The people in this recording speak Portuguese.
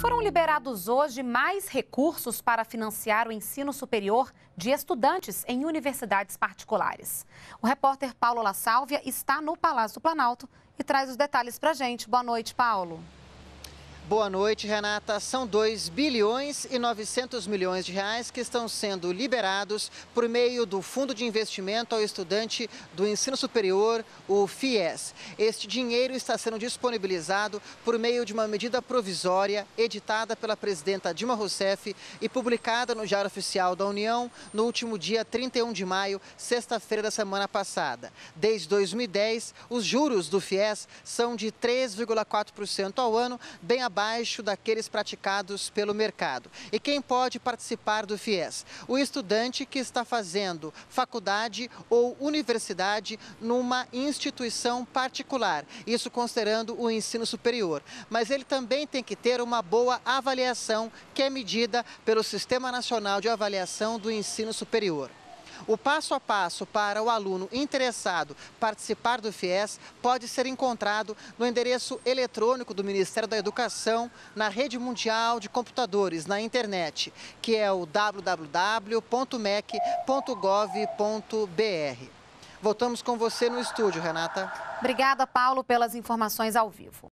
Foram liberados hoje mais recursos para financiar o ensino superior de estudantes em universidades particulares. O repórter Paulo La Sálvia está no Palácio do Planalto e traz os detalhes para a gente. Boa noite, Paulo. Boa noite, Renata. São 2 bilhões e 900 milhões de reais que estão sendo liberados por meio do Fundo de Investimento ao Estudante do Ensino Superior, o FIES. Este dinheiro está sendo disponibilizado por meio de uma medida provisória editada pela presidenta Dilma Rousseff e publicada no Diário Oficial da União no último dia 31 de maio, sexta-feira da semana passada. Desde 2010, os juros do FIES são de 3,4% ao ano, bem abaixo abaixo daqueles praticados pelo mercado. E quem pode participar do FIES? O estudante que está fazendo faculdade ou universidade numa instituição particular, isso considerando o ensino superior. Mas ele também tem que ter uma boa avaliação que é medida pelo Sistema Nacional de Avaliação do Ensino Superior. O passo a passo para o aluno interessado participar do FIES pode ser encontrado no endereço eletrônico do Ministério da Educação na rede mundial de computadores na internet, que é o www.mec.gov.br. Voltamos com você no estúdio, Renata. Obrigada, Paulo, pelas informações ao vivo.